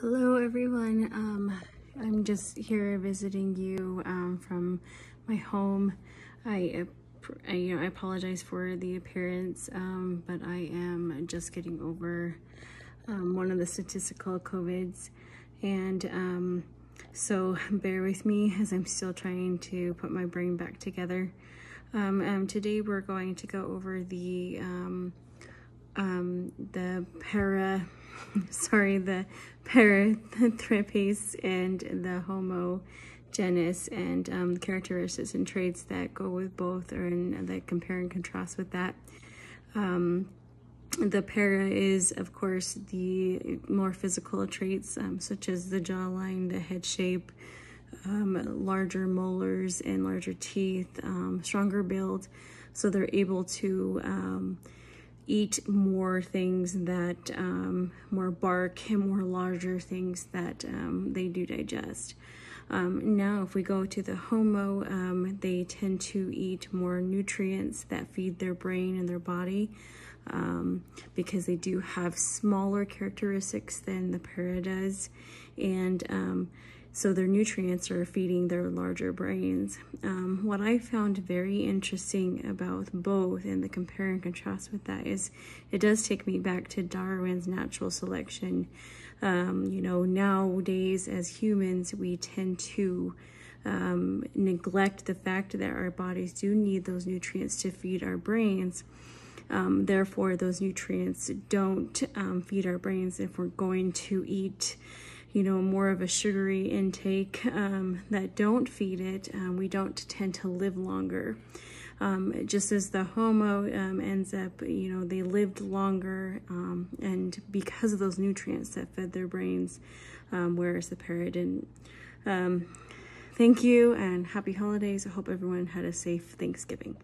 Hello everyone. Um, I'm just here visiting you um, from my home. I, I, you know, I apologize for the appearance, um, but I am just getting over um, one of the statistical COVIDs. And um, so bear with me as I'm still trying to put my brain back together. Um, today we're going to go over the, the para sorry, the Paranthropus and the Homo genus and um, characteristics and traits that go with both or in, that compare and contrast with that. Um, the para is, of course, the more physical traits, um, such as the jawline, the head shape, um, larger molars and larger teeth, um, stronger build. So they're able to um, eat more things that, um, more bark and more larger things that um, they do digest. Um, now, if we go to the Homo, um, they tend to eat more nutrients that feed their brain and their body um, because they do have smaller characteristics than the para does. And um, so their nutrients are feeding their larger brains. Um, what I found very interesting about both and the compare and contrast with that is it does take me back to Darwin's natural selection. Um, you know, nowadays as humans, we tend to um, neglect the fact that our bodies do need those nutrients to feed our brains. Um, therefore, those nutrients don't um, feed our brains if we're going to eat you know, more of a sugary intake um, that don't feed it, um, we don't tend to live longer. Um, just as the Homo um, ends up, you know, they lived longer um, and because of those nutrients that fed their brains, um, whereas the parrot didn't. thank you and happy holidays. I hope everyone had a safe Thanksgiving.